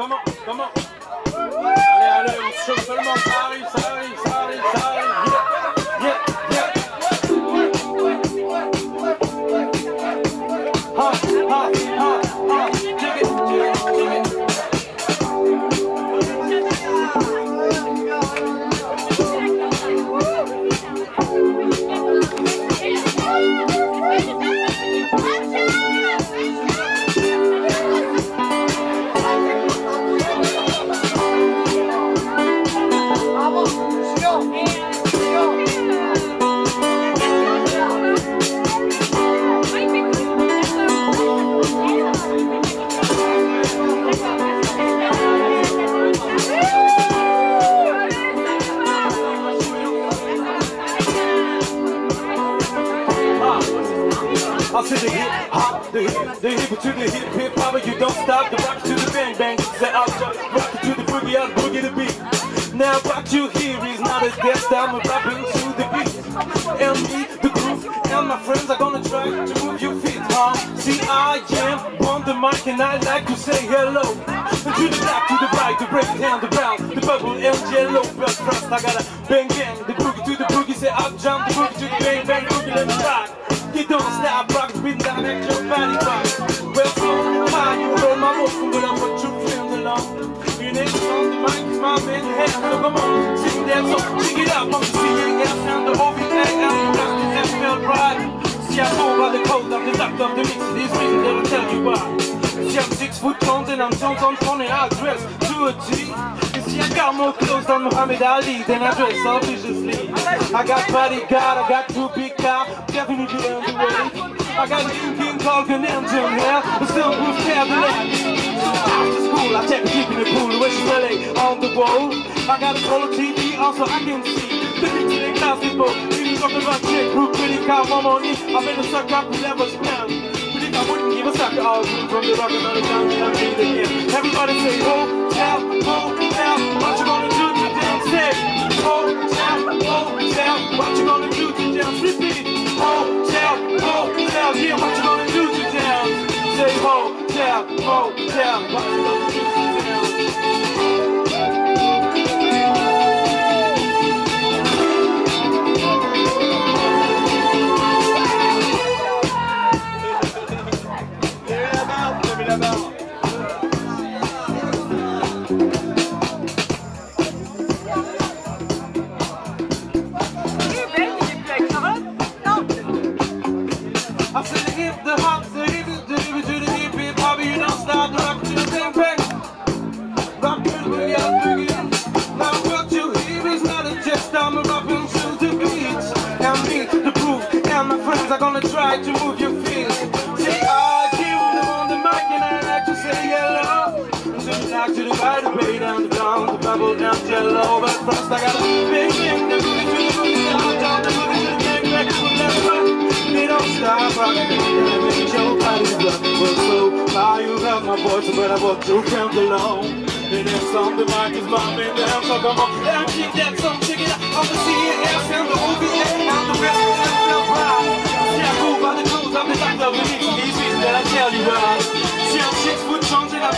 Comment Comment Allez, allez, on se chauffe seulement. The hip, to the hip hip hop, you don't stop. The rock to the bang bang, say out, rock to the boogie, out boogie the beat. Now what you hear is not a guest, I'm rapping to the beat. And me, the groove, and my friends are gonna try to move your feet. Huh? See, I am on the mic and I like to say hello. To the black, to the right, the break down, the brown, the bubble, and yellow. But first I gotta bang bang, the boogie to the boogie, say up jump, the boogie to the bang check it the I'm that I the of the mix, reason that'll tell you. See, I'm six foot and I'm I dress see, I got clothes Ali, then I dress obviously. I got bodyguard, I got two big car, definitely way. I got a King King and engine here, a still with Cadillac. So after school, I check the keeping the pool, which is really on the wall. I got a color TV, also I can see. The class people, even talking about chick who car, mom on me. I've been a sucker, could never spend. But if I wouldn't give a sucker, all from the rock and roll down, I'm again. Everybody say, hotel, hotel, what you gonna do today? Say, hotel, hotel, what you gonna do today? Repeat, hotel, hotel, yeah, what you gonna do today? Say, hotel, hotel, what gonna try to move your feet. Say I give them on the mic and I like to say hello. To the left, to the right, the way down, the down, the bubble down, yellow. But first I gotta bang bang, the boogie to the boogie, down, down, the boogie to the bang bang, to the left, right. They don't stop rocking me and make your body rock. Well, so far you have my voice, but I want to count alone. And if the mic is man down, so come on and keep that song, check it out. I'm the CNS and the